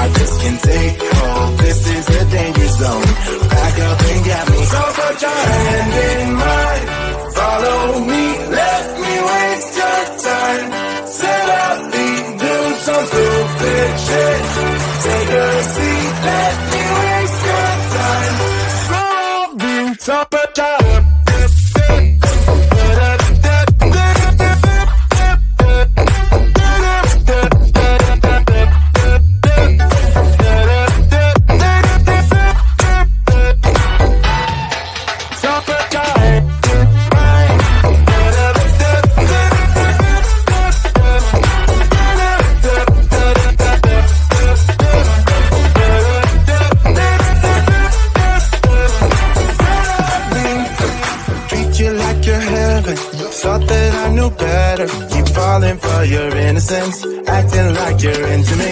I just can't take hold. This is a danger zone. Pack up and get me. So put your hand in mine. Follow me. Let me waste your time. Set up feet. Do some stupid shit. Take a seat. Let me waste your time. Rolling top of sense, acting like you're into me.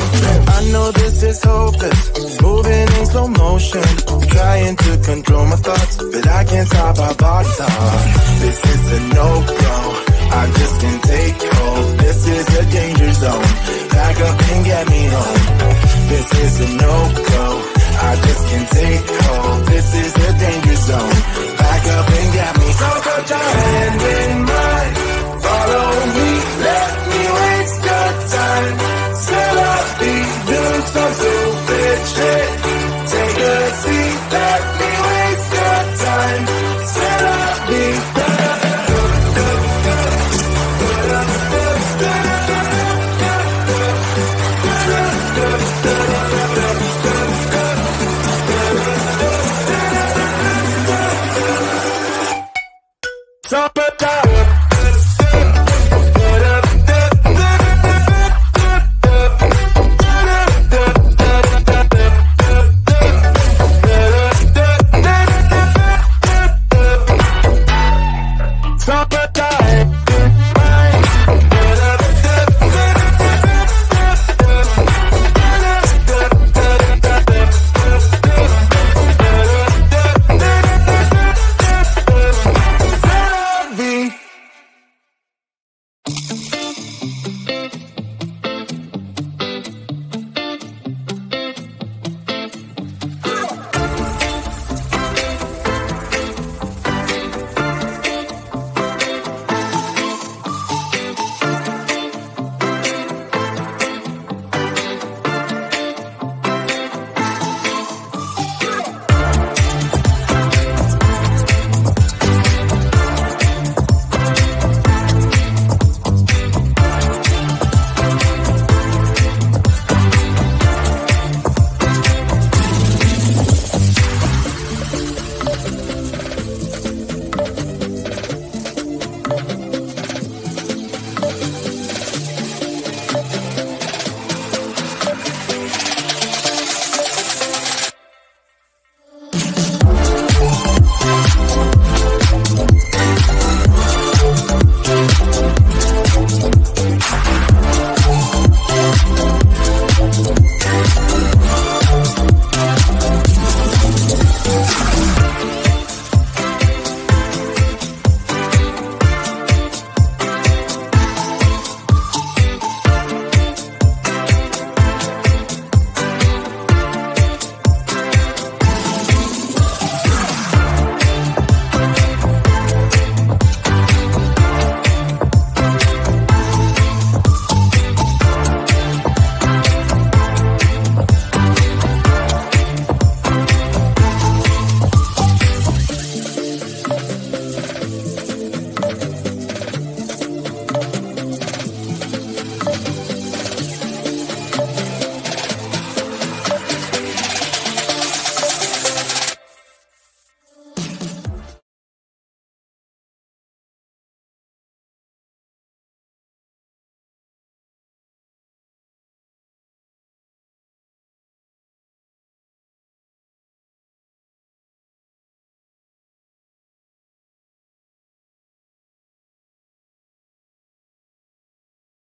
I know this is hopeless, moving in slow motion, trying to control my thoughts, but I can't stop our body talk. This is a no-go, I just can't take hold. This is a danger zone, back up and get me home. This is a no-go, I just can't take hold. This is a danger zone, back up and get me home. So put your hand in mine. follow me time